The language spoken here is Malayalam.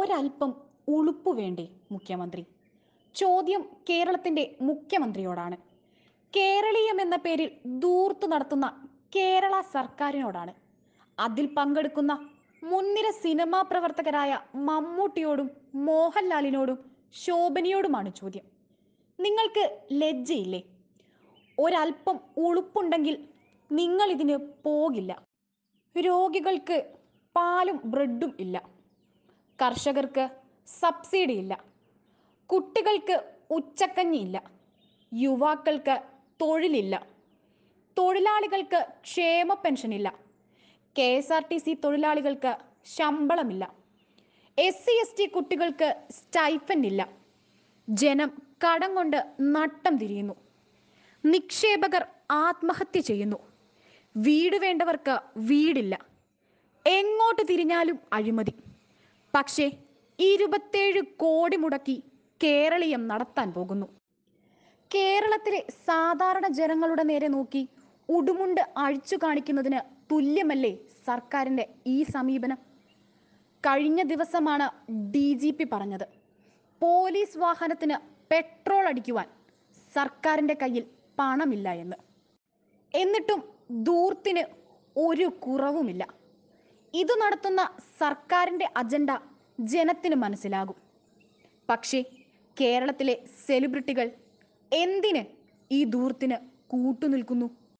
ഒരല്പം ഉളുപ്പ് വേണ്ടേ മുഖ്യമന്ത്രി? ചോദ്യം കേരളത്തിന്റെ മുഖ്യമന്ത്രിയോടാണ്. കേരളീയം എന്ന പേരിൽ ദൂർത്ത് നടത്തുന്ന കേരള സർക്കാരിനോടാണ്. അതിൽ പങ്കെടുക്കുന്ന മുൻനിര സിനിമാ പ്രവർത്തകരായ മമ്മൂട്ടിയോടും മോഹൻലാലിനോടും ശോഭനയോടുമാണ് ചോദ്യം. നിങ്ങൾക്ക് ലജ്ജയില്ലേ? ഒരൽപ്പം ഉളുപ്പുണ്ടെങ്കിൽ നിങ്ങൾ ഇതിന് പോകില്ല. രോഗികൾക്ക് പാലും ബ്രെഡും ഇല്ല. കർഷകർക്ക് സബ്സിഡി ഇല്ല കുട്ടികൾക്ക് ഉച്ചക്കഞ്ഞിയില്ല. യുവാക്കൾക്ക് തൊഴിലില്ല. തൊഴിലാളികൾക്ക് ക്ഷേമ പെൻഷനില്ല. K S R T C തൊഴിലാളികൾക്ക് ശമ്പളമില്ല. എസ് സി എസ് ടി കുട്ടികൾക്ക് സ്റ്റൈഫൻഡ് ഇല്ല ജനം കടം കൊണ്ട് നട്ടം തിരിയുന്നു. നിക്ഷേപകർ ആത്മഹത്യ ചെയ്യുന്നു. വീട് വേണ്ടവർക്ക് വീടില്ല. എങ്ങോട്ട് തിരിഞ്ഞാലും അഴിമതി. പക്ഷേ ഇരുപത്തേഴ് കോടി മുടക്കി കേരളീയം നടത്താൻ പോകുന്നു. കേരളത്തിലെ സാധാരണ ജനങ്ങളുടെ നേരെ നോക്കി ഉടുമുണ്ട് അഴിച്ചു കാണിക്കുന്നതിന് തുല്യമല്ലേ സർക്കാരിന്റെ ഈ സമീപനം? കഴിഞ്ഞ ദിവസമാണ് ഡി ജി പി പറഞ്ഞത്. പോലീസ് വാഹനത്തിന് പെട്രോൾ അടിക്കുവാൻ സർക്കാരിന്റെ കയ്യിൽ പണമില്ല എന്ന്. എന്നിട്ടും ദൂർത്തിന് ഒരു കുറവുമില്ല. ഇത് നടത്തുന്ന സർക്കാരിന്റെ അജണ്ട ജനത്തിന് മനസ്സിലാകും. പക്ഷേ കേരളത്തിലെ സെലിബ്രിറ്റികൾ എന്തിന് ഈ ദൂർത്തിന് കൂട്ടുനിൽക്കുന്നു?